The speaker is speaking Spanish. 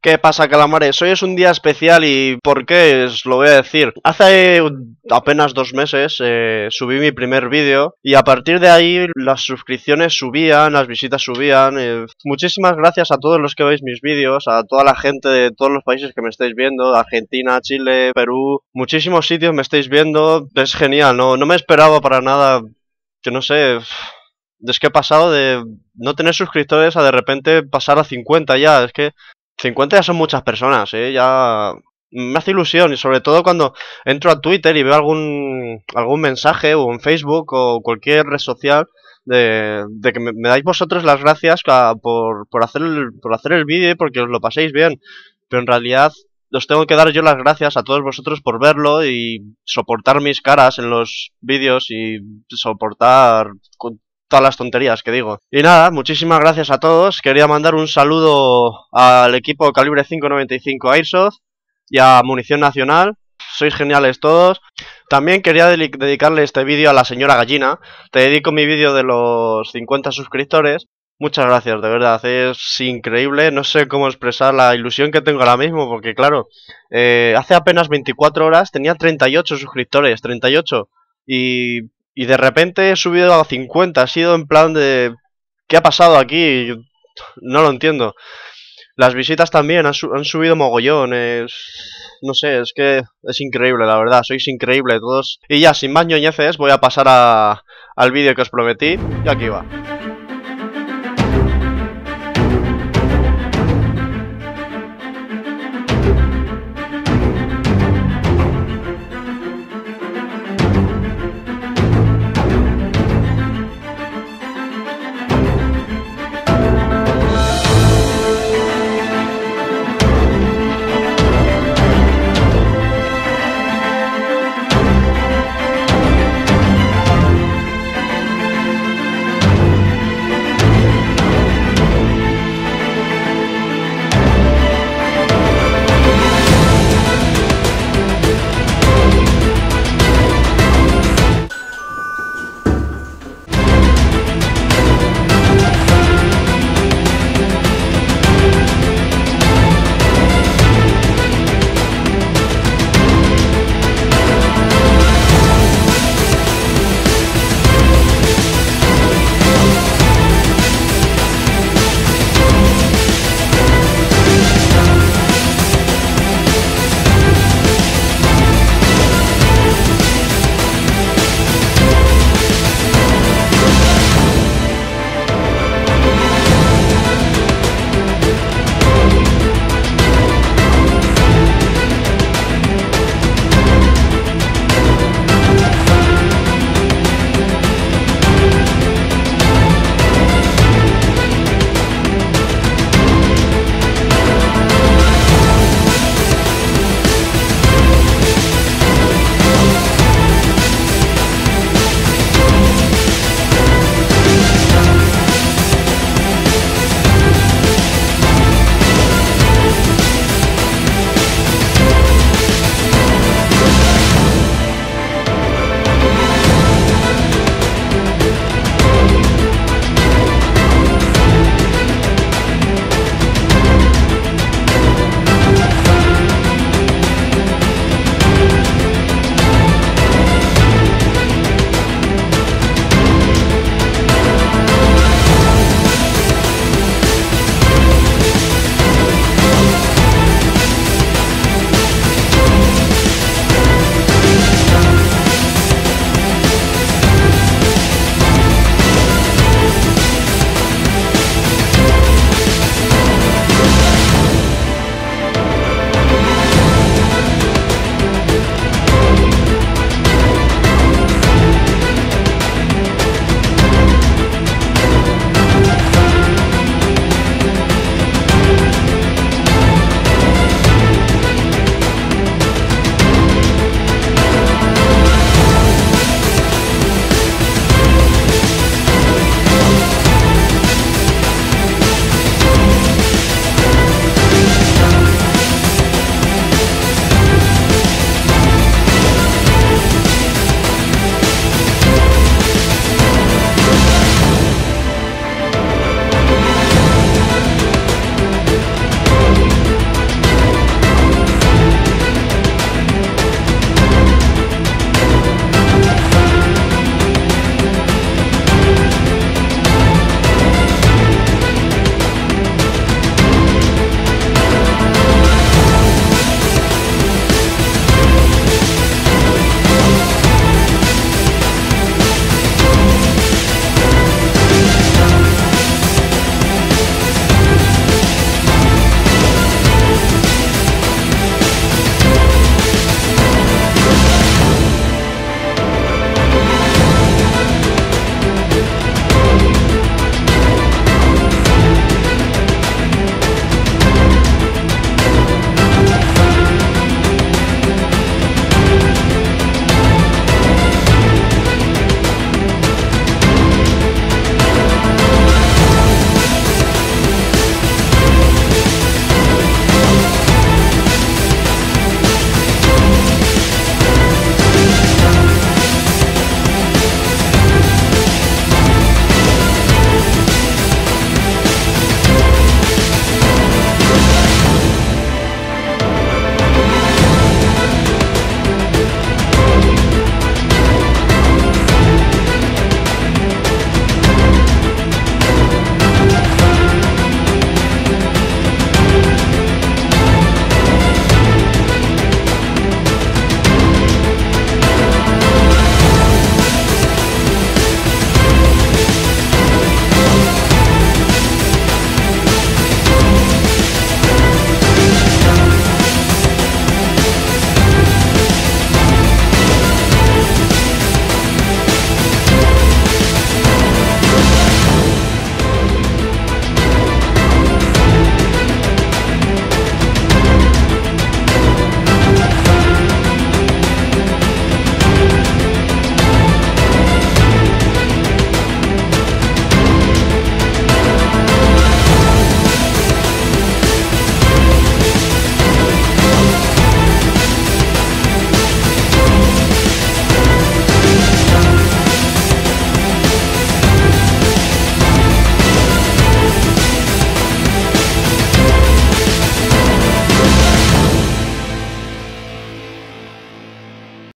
¿Qué pasa, calamares? Hoy es un día especial y ¿por qué? Os lo voy a decir. Hace apenas dos meses eh, subí mi primer vídeo y a partir de ahí las suscripciones subían, las visitas subían. Eh, muchísimas gracias a todos los que veis mis vídeos, a toda la gente de todos los países que me estáis viendo, Argentina, Chile, Perú, muchísimos sitios me estáis viendo. Es genial, no, no me esperaba para nada, que no sé... Es que he pasado de no tener suscriptores a de repente pasar a 50 ya. Es que 50 ya son muchas personas, ¿eh? Ya me hace ilusión y sobre todo cuando entro a Twitter y veo algún, algún mensaje o en Facebook o cualquier red social de, de que me, dais vosotros las gracias por, por, hacer el, por hacer el vídeo porque os lo paséis bien. Pero en realidad os tengo que dar yo las gracias a todos vosotros por verlo y soportar mis caras en los vídeos y soportar todas las tonterías que digo. Y nada, muchísimas gracias a todos. Quería mandar un saludo al equipo Calibre 595 Airsoft y a Munición Nacional. Sois geniales todos. También quería dedicarle este vídeo a la señora Gallina. Te dedico mi vídeo de los 50 suscriptores. Muchas gracias, de verdad, es increíble, no sé cómo expresar la ilusión que tengo ahora mismo, porque claro, eh, hace apenas 24 horas tenía 38 suscriptores, 38, y y de repente he subido a 50. Ha sido en plan de... ¿Qué ha pasado aquí? No lo entiendo. Las visitas también han, subido mogollones. No sé, es que es increíble, la verdad. Sois increíbles todos. Y ya, sin más ñoñeces, voy a pasar a, al vídeo que os prometí. Y aquí va.